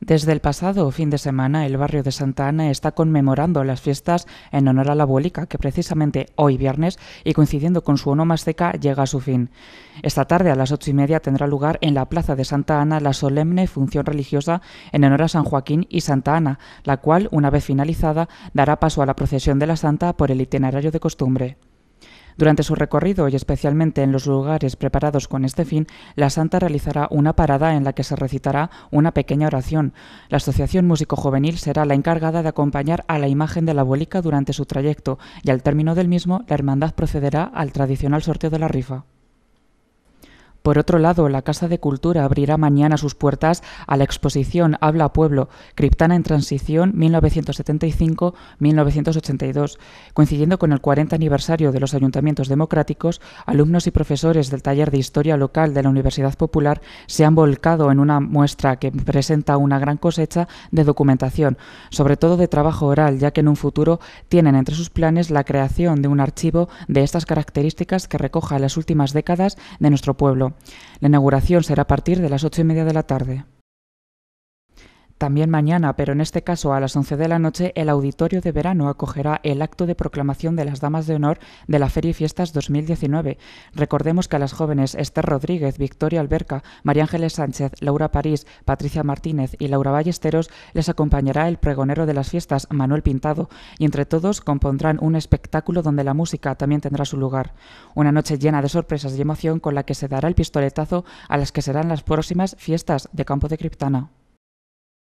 Desde el pasado fin de semana, el barrio de Santa Ana está conmemorando las fiestas en honor a la abuelica, que precisamente hoy viernes, y coincidiendo con su onomasteca, llega a su fin. Esta tarde, a las ocho y media, tendrá lugar en la plaza de Santa Ana la solemne función religiosa en honor a San Joaquín y Santa Ana, la cual, una vez finalizada, dará paso a la procesión de la Santa por el itinerario de costumbre. Durante su recorrido y especialmente en los lugares preparados con este fin, la santa realizará una parada en la que se recitará una pequeña oración. La Asociación Músico Juvenil será la encargada de acompañar a la imagen de la abuelica durante su trayecto y al término del mismo la hermandad procederá al tradicional sorteo de la rifa. Por otro lado, la Casa de Cultura abrirá mañana sus puertas a la exposición Habla Pueblo, Criptana en Transición 1975-1982. Coincidiendo con el 40 aniversario de los ayuntamientos democráticos, alumnos y profesores del taller de Historia Local de la Universidad Popular se han volcado en una muestra que presenta una gran cosecha de documentación, sobre todo de trabajo oral, ya que en un futuro tienen entre sus planes la creación de un archivo de estas características que recoja las últimas décadas de nuestro pueblo. La inauguración será a partir de las ocho y media de la tarde. También mañana, pero en este caso a las 11 de la noche, el Auditorio de Verano acogerá el acto de proclamación de las Damas de Honor de la Feria y Fiestas 2019. Recordemos que a las jóvenes Esther Rodríguez, Victoria Alberca, María Ángeles Sánchez, Laura París, Patricia Martínez y Laura Ballesteros les acompañará el pregonero de las fiestas, Manuel Pintado, y entre todos compondrán un espectáculo donde la música también tendrá su lugar. Una noche llena de sorpresas y emoción con la que se dará el pistoletazo a las que serán las próximas fiestas de Campo de Criptana.